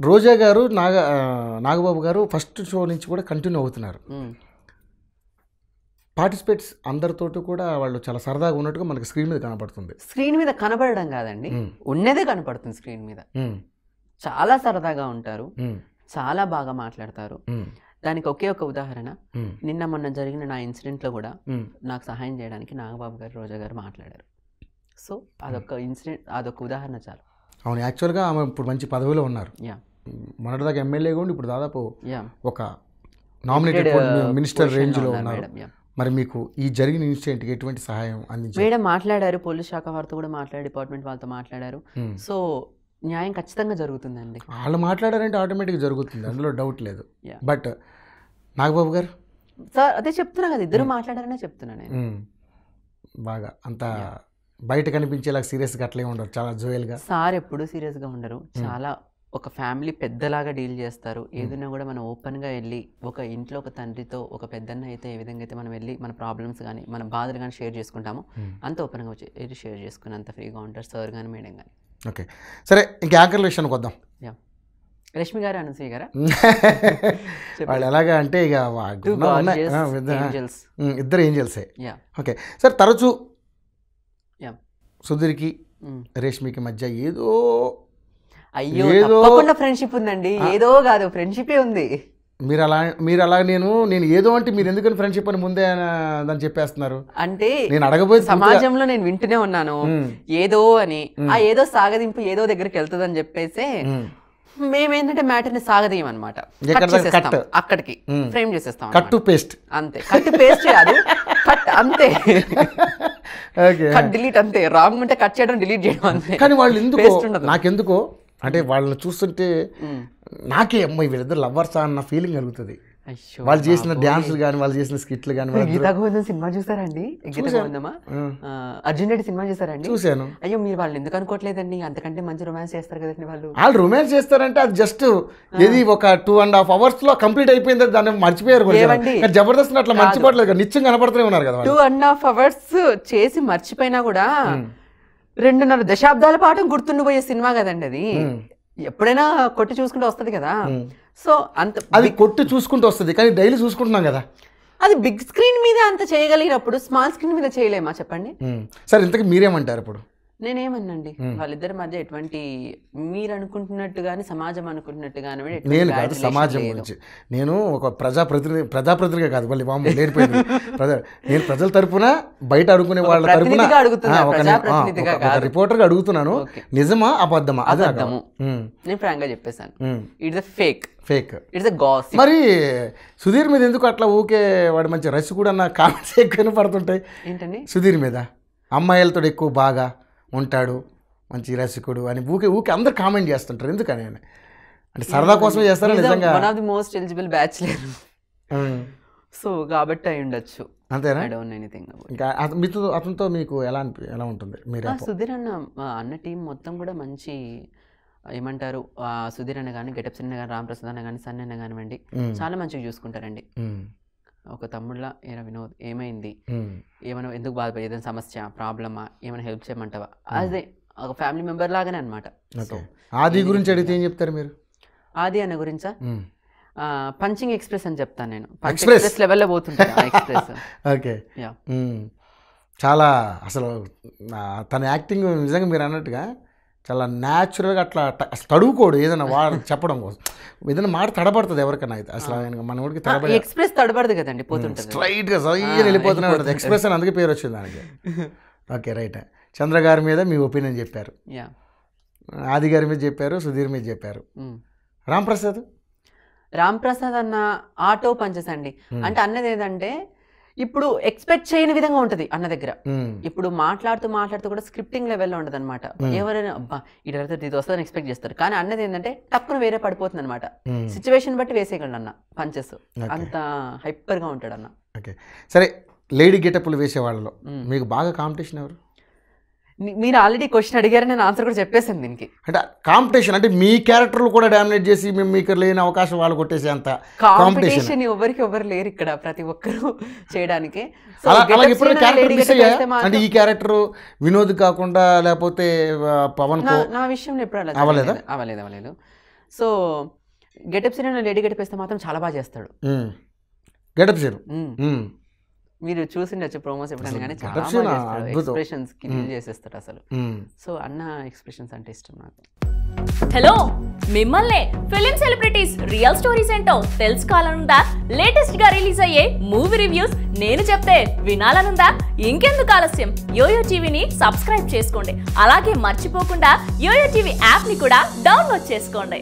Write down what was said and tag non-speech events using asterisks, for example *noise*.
రోజా గారు నాగ నాగబాబు గారు first show నుంచి కూడా కంటిన్యూ అవుతున్నారు. పార్టిసిపేట్స్ అందరితోటి కూడా వాళ్ళు చాలా సరదాగా ఉన్నట్టుగా మనకి స్క్రీన్ మీద కనపడుతుంది. స్క్రీన్ మీద కనపడడం కాదండి. ఉన్నదే కనపడుతుంది స్క్రీన్ మీద. చాలా సరదాగా ఉంటారు. చాలా బాగా మాట్లాడతారు. దానికి ఒకే ఒక ఉదాహరణ. నిన్న మొన్న జరిగిన నా ఇన్సిడెంట్లో కూడా. నాకు సహాయం చేయడానికి నాగబాబు గారు రోజా గారు మాట్లాడారు. సో అదొక ఇన్సిడెంట్ అదొక ఉదాహరణ చాలు. అవును యాక్చువల్గా ఆమె ఇప్పుడు మంచి పదవిలో ఉన్నారు. యా. మొన్నటిదాకా ఎమ్మెల్యేగా ఉండి ఇప్పుడు దాదాపు యా ఒక నామినేటెడ్ మినిస్టర్ రేంజ్లో ఉన్నారు. మరి మీకు ఈ జరిగిన ఇన్సిడెంట్కి ఎటువంటి సహాయం అందించారు? మేడం మాట్లాడారు పోలీస్ శాఖ వారితో కూడా మాట్లాడారు డిపార్ట్మెంట్ వాళ్ళతో మాట్లాడారు. ఉమ్. సో న్యాయం ఖచ్చితంగా జరుగుతుందండి. వాళ్ళు మాట్లాడారంటే ఆటోమేటిక్గా జరుగుతుంది అందులో డౌట్ లేదు. బట్ నాగబాబు గారు? సార్ అదే చెప్తున్నా కదా ఇద్దరు మాట్లాడారనే చెప్తున్నా నేను. ఉమ్, బాగా అంత బయట కనిపించేలా సీరియస్గా అట్లే ఉండరు చాలా జోయల్గా సార్ ఎప్పుడు సీరియస్గా ఉండరు చాలా ఒక ఫ్యామిలీ పెద్దలాగా డీల్ చేస్తారు. ఏదైనా కూడా మనం ఓపెన్గా వెళ్ళి ఒక ఇంట్లో ఒక తండ్రితో ఒక పెద్దన్న అయితే ఏ విధంగా అయితే మనం వెళ్ళి మన ప్రాబ్లమ్స్ కానీ మన బాధలు కానీ షేర్ చేసుకుంటామో. అంత ఓపెన్గా వచ్చి షేర్ చేసుకుని అంత ఫ్రీగా ఉంటారు సార్ కానీ మేడం కానీ ఓకే. సరే ఇంక యాంకర్ల విషయానికి వద్దాం. యా. రష్మి గారు అనసూయ గారా *laughs* వాళ్ళు ఎలాగా అంటే ఇక ఇద్దరు ఏంజల్సే యా. ఓకే. సార్ తరచూ. సుధీర్కి రేష్మికి మధ్య ఏదో అయ్యో తప్పకుండా ఫ్రెండ్షిప్ ఉందండి. ఏదో కాదు ఫ్రెండ్షిపే ఉంది. మీరు అలా మీరు అలా నేను నేను ఏదో అంటే మీరు ఎందుకని ఫ్రెండ్షిప్ అని ముందే దాన్ని చెప్పేస్తున్నారు? అంటే నేను అడగబోయే సమాజంలో నేను వింటూనే ఉన్నాను. ఏదో అని ఆ ఏదో సాగదింపు ఏదో దగ్గరికి వెళ్తుందని చెప్పేసి ఉమ్. మేమేంటంటే మ్యాటర్ని సాగదీయం అనమాట. అక్కడికి. ఫ్రేమ్ చేసేస్తాం కట్ అన్నమాట. టు పేస్ట్ అంతే కట్ పేస్ట్ కాదు కట్ అంతే. *laughs* కట్ డిలీట్ అంతే. రాంగ్ ఉంటే కట్ చేయడం డిలీట్ చేయడం అంతే. కానీ వాళ్ళు ఎందుకో. నాకెందుకో? అంటే వాళ్ళని చూస్తుంటే. నాకే అమ్మాయి వీళ్ళిద్దరు లవర్సా అన్న ఫీలింగ్ కలుగుతుంది. వాళ్ళు చేసిన డ్యాన్సులు కానీ వాళ్ళు చేసిన స్కిట్లు కానీ గీతా గోవిందం సినిమా చూసారండి? గీతా గోవిందమా? ఆ, అర్జున్ రెడ్డి సినిమా చూసారండి? చూశాను. అయ్యో మీరు వాళ్ళు ఎందుకు అనుకోవట్లేదండి? అంతకంటే మంచి రొమాన్స్ చేస్తారు కదండి వాళ్ళు. వాళ్ళు రొమాన్స్ చేస్తారంటే అది జస్ట్ ఏది ఒక టూ అండ్ హాఫ్ అవర్స్లో కంప్లీట్ అయిపోయింది దాన్ని మర్చిపోయారు జబర్దస్త్ అట్లా మర్చిపోవట్లేదు నిత్యం కనపడుతూనే ఉన్నారు కదా టూ. అండ్ హాఫ్ అవర్స్ చేసి మర్చిపోయినా కూడా రెండున్నర దశాబ్దాల పాటు గుర్తుండిపోయే సినిమా కదండి అది. ఎప్పుడైనా కొట్టి చూసుకుంటూ వస్తది కదా. సో అంత అది కొట్టి చూసుకుంటూ వస్తుంది కానీ డైలీ చూసుకుంటున్నాం కదా. అది బిగ్ స్క్రీన్ మీద అంత చేయగలిగినప్పుడు స్మాల్ స్క్రీన్ మీద చేయలేమా చెప్పండి. సరే ఇంతకీ మీరేమంటారు ఇప్పుడు? నేనేమన్నాండి? వాళ్ళిద్దరి మధ్య ఎటువంటి మీరు అనుకుంటున్నట్టు కానీ సమాజం అనుకుంటున్నట్టు కానీ నేను కాదు సమాజం గురించి. నేను ఒక ప్రజాప్రతినిధి ప్రజాప్రతినిధిగా కాదు మళ్ళీ నేర్పోయింది ప్రజా నేను ప్రజల తరపున బయట అడుగునే వాళ్ళ తరపున ఒక రిపోర్టర్గా అడుగుతున్నాను. నిజమా అబద్ధమా? అదే అబద్ధము. నేను ఫ్రాంక్గా చెప్పేశాను it's a fake. Fake. It's a gas మరి సుధీర్ మీద ఎందుకు అట్లా ఊకే వాడు మంచి రసి కూడా నా కామెంట్స్ ఎక్కువ పడుతుంటాయి? ఏంటండి? సుధీర్ మీద అమ్మాయిలతో ఎక్కువ బాగా? ఉంటాడు మంచి రసికుడు అని ఊకే ఊకే అందరు కామెంట్ చేస్తుంటారు. ఎందుకని అంటే సరదా కోసమే చేస్తారా? నిజంగా? One of the most eligible bachelor. So కాబట్టి అయి ఉండొచ్చు. అంతేనా? డోంట్ ఎనీథింగ్ ఇంకా మీతో అతనితో మీకు ఎలా అనిపి ఎలా ఉంటుంది? మీరు సుధీర్ అన్న అన్న టీం మొత్తం కూడా మంచి ఏమంటారు సుధీర్ అన్న కానీ గెటప్ సిన్న కానీ రామప్రసాద్ అన్న కానీ సన్ అన్న కానివ్వండి ఉమ్, చాలా మంచిగా చూసుకుంటారండి. ఉమ్, ఒక తమ్ముళ్ళ ఏరా వినోద్ ఏమైంది? ఏమైనా ఎందుకు బాధపడి ఏదైనా సమస్య ప్రాబ్లమా? ఏమైనా హెల్ప్ చేయమంటావా? అదే ఒక ఫ్యామిలీ మెంబర్ లాగానే అనమాట ఆది గురించి అడిగితే ఏం చెప్తారు మీరు? ఆది అన్న గురించా? పంచింగ్ ఎక్స్ప్రెస్ అని చెప్తాను నేను. ఎక్స్ప్రెస్ లెవెల్లో పోతుంటాను ఎక్స్ప్రెస్ ఓకే. యా. చాలా అసలు తన యాక్టింగ్ నిజంగా మీరు అన్నట్టుగా చాలా న్యాచురల్గా అట్లా అసలు తడువుకోడు ఏదైనా వా చెప్పడం కోసం. ఏదైనా మాట తడబడుతుంది ఎవరికైనా అయితే. అసలు ఆయన మన వాడికి తడబడి ఎక్స్ప్రెస్ తడబడదు కదండి పోతుంటది. స్ట్రైట్గా సయ్యని వెళ్ళిపోతూనే ఉంటుంది. ఎక్స్ప్రెస్ అని అందుకే పేరు వచ్చింది దానికి. *laughs* ఓకే రైట్ చంద్ర గారి మీద మీ ఒపీనియన్ చెప్పారు. ఆది గారి మీద చెప్పారు సుధీర్ మీద చెప్పారు. రామ్ ప్రసాద్ రామ్ ప్రసాద్ అన్న ఆటో పంచెస్ అండి. Hmm. అంటే అన్నది ఏంటంటే ఇప్పుడు ఎక్స్పెక్ట్ చేయని విధంగా ఉంటది అన్న దగ్గర. ఇప్పుడు మాట్లాడుతూ మాట్లాడుతూ కూడా స్క్రిప్టింగ్ లెవెల్లో ఉండదు అనమాట ఎవరైనా అబ్బా వెళ్తే ఇది వస్తుందని ఎక్స్పెక్ట్ చేస్తారు. కానీ అన్నది ఏంటంటే టక్కున వేరే పడిపోతుంది అనమాట సిచ్యువేషన్ బట్టి వేసేయగలడు అన్న పంచెస్. అంత హైపర్గా ఉంటాడు అన్న ఓకే. సరే లేడీ గెటప్లు వేసే వాళ్ళలో. మీకు బాగా కాంపిటీషన్ ఎవరు? మీరు ఆల్రెడీ క్వశ్చన్ అడిగారు నేను ఆన్సర్ కూడా చెప్పేసాను దీనికి. అంటే కాంపిటీషన్ అంటే మీ క్యారెక్టర్లు కూడా డామినేట్ చేసి మేము మీకు లేని అవకాశం వాళ్ళు కొట్టేసే అంత కాంపిటీషన్ ఎవరికి ఎవరు లేరు ఇక్కడ ప్రతి ఒక్కరు *laughs* చేయడానికి. అలాగే ఇప్పుడు క్యారెక్టర్ మిస్ అంటే ఈ క్యారెక్టర్ వినోద్ కాకుండా లేకపోతే పవన్ నా విషయంలో ఎప్పుడు అవ్వలేదా? అవ్వలేదు అవ్వలేదు. So getup scene lady getup వేస్తే మాత్రం చాలా బాగా చేస్తాడు. గెటప్ మ్మ్. మీరు చూసిండొచ్చు ప్రోమోస్ ఎప్పుడైనా కానీ చాలా. ఎక్స్ప్రెషన్స్కి మ్మ్. చేసేస్తాడు అసలు. సో అన్న ఎక్స్ప్రెషన్స్ అంటే ఇష్టం నాకు. హలో మిమ్మల్నే ఫిలిం సెలబ్రిటీస్ రియల్ స్టోరీస్ ఏంటో తెలుసుకోవాలనుందా? లేటెస్ట్గా రిలీజ్ అయ్యే మూవీ రివ్యూస్ నేను చెప్తే వినాలనుందా? ఇంకెందుకు ఆలస్యం? యోయో టీవీని సబ్స్క్రైబ్ చేసుకోండి. అలాగే మర్చిపోకుండా యోయో టీవీ యాప్ని కూడా డౌన్లోడ్ చేసుకోండి.